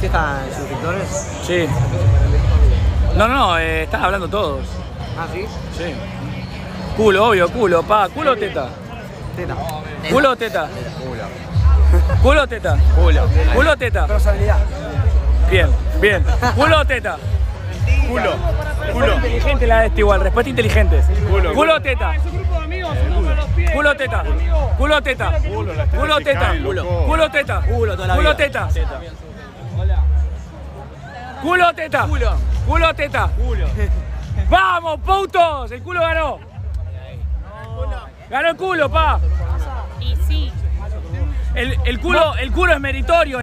¿Sí están suscriptores? Sí. No, no, eh, están hablando todos. Ah, ¿sí? Sí. Culo, obvio, culo, pa. ¿Culo o teta? Teta. ¿Culo o teta? ¿Culo o teta? Culo. ¿Culo o teta? Personalidad. Bien, bien. ¿Culo o teta? Culo. Culo. Inteligente la de este igual, respuesta inteligente. Culo. ¿Culo o teta? ¿Culo o teta? ¿Culo o teta? ¿Culo o teta? Culo. ¿Culo o teta? Culo la ¿Culo teta? ¿Culo o teta? Culo. ¿Culo o teta? ¡Vamos, putos! El culo ganó. Ganó el culo, pa. Y sí. El, el culo, el culo es meritorio.